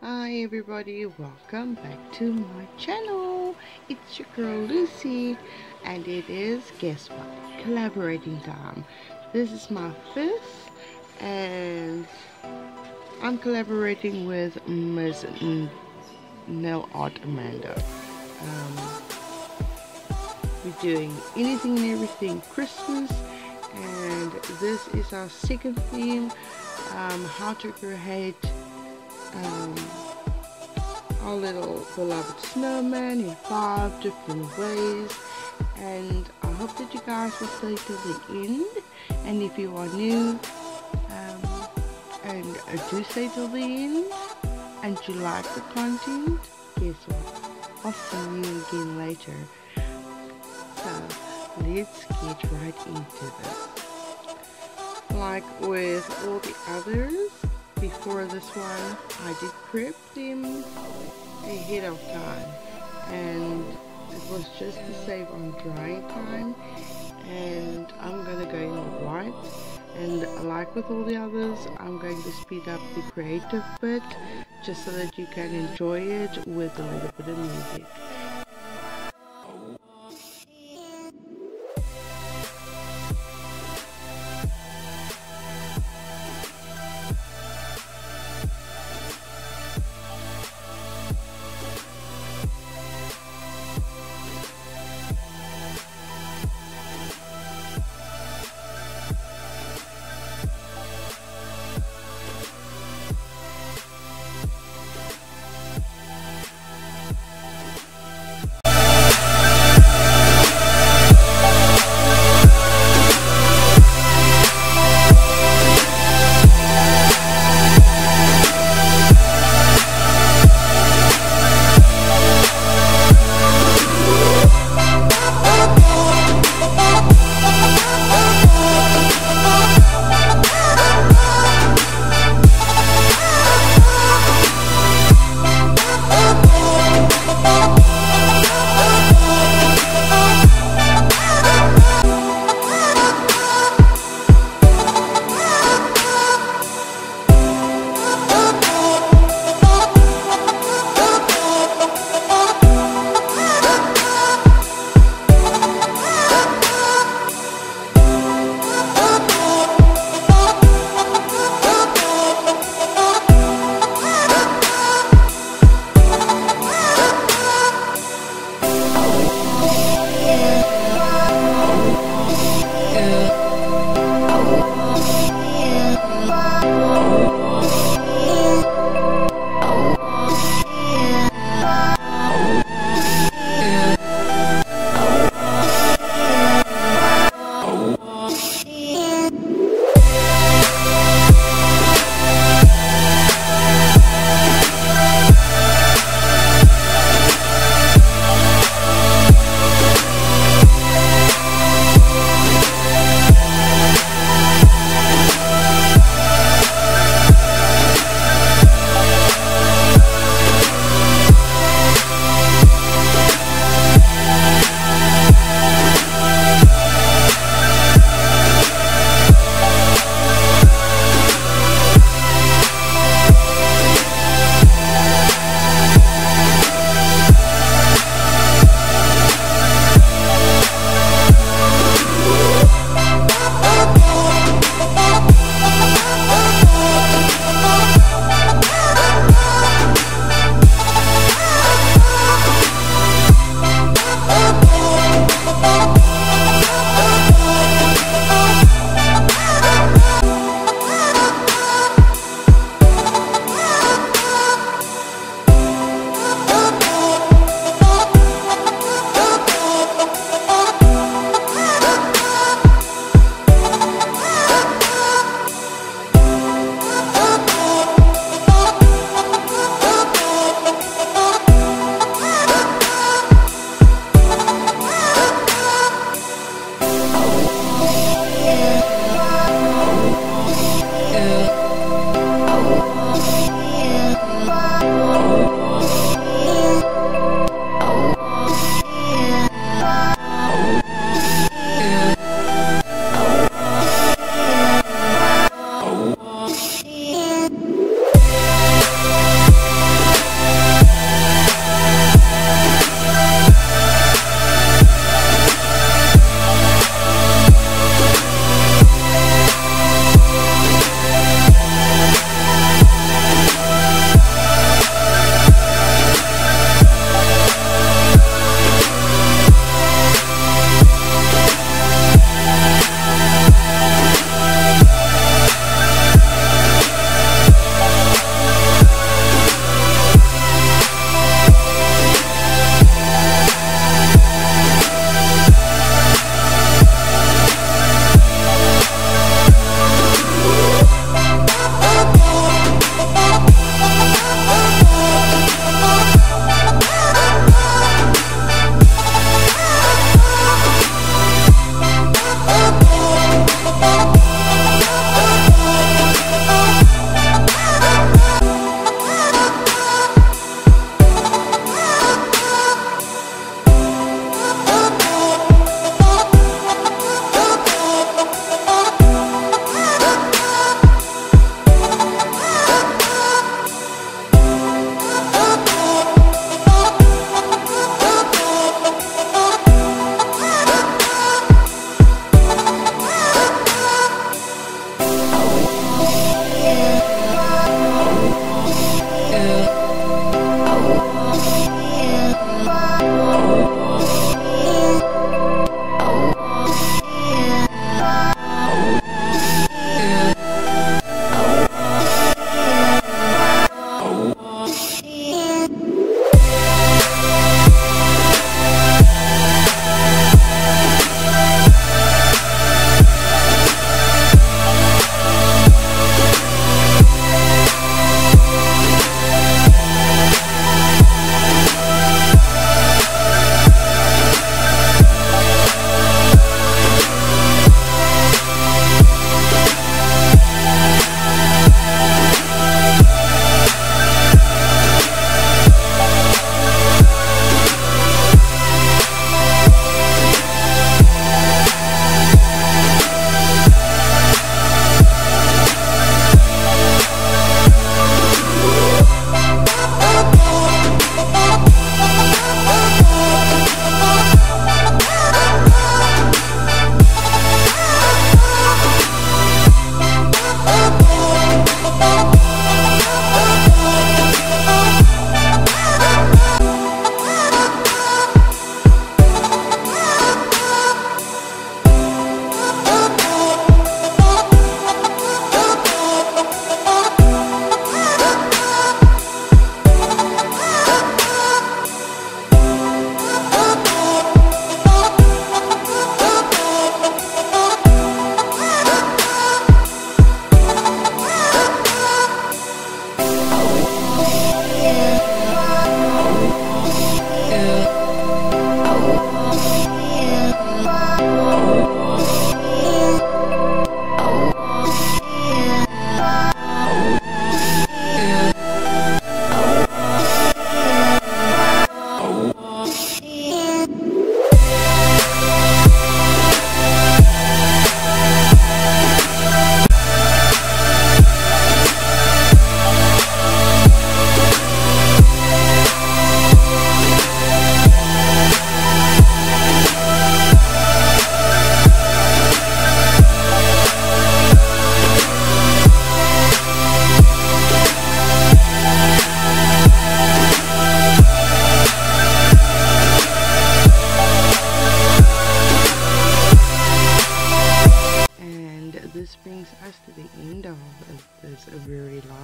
Hi everybody, welcome back to my channel. It's your girl Lucy and it is, guess what, collaborating time. This is my fifth and I'm collaborating with Miss Nail Art Amanda. Um, we're doing anything and everything Christmas. And this is our second theme, um, how to create um, our little beloved snowman in five different ways. And I hope that you guys will stay till the end. And if you are new um, and uh, do stay till the end. And you like the content guess what? I'll see you again later so let's get right into this. Like with all the others before this one I did prep them ahead of time. And it was just to save on drying time. And I'm gonna go in white. And like with all the others I'm going to speed up the creative bit just so that you can enjoy it with a little bit of music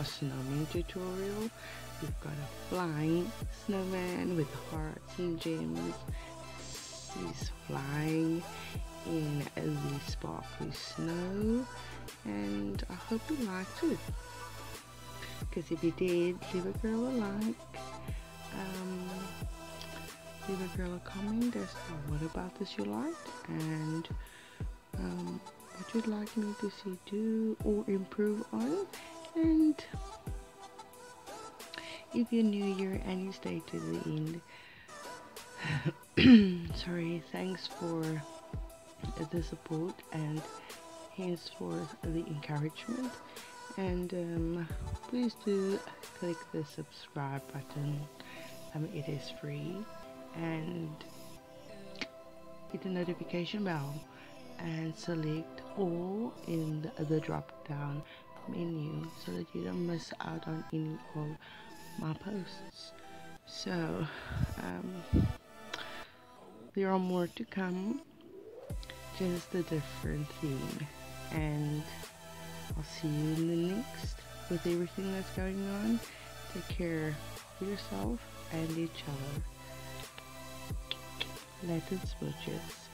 snowman tutorial. We've got a flying snowman with hearts and gems. He's flying in the sparkly snow and I hope you liked it because if you did leave a girl a like um, leave a girl a comment as to what about this you liked and um, what you'd like me to see do or improve on if you're new here and you stay to the end. Sorry thanks for the support and henceforth the encouragement. And um, please do click the subscribe button. Um, it is free. And hit the notification bell. And select all in the, the drop down menu so that you don't miss out on any of my posts. So um, there are more to come. Just a different theme. And I'll see you in the next with everything that's going on. Take care of yourself and each other. Latin smooches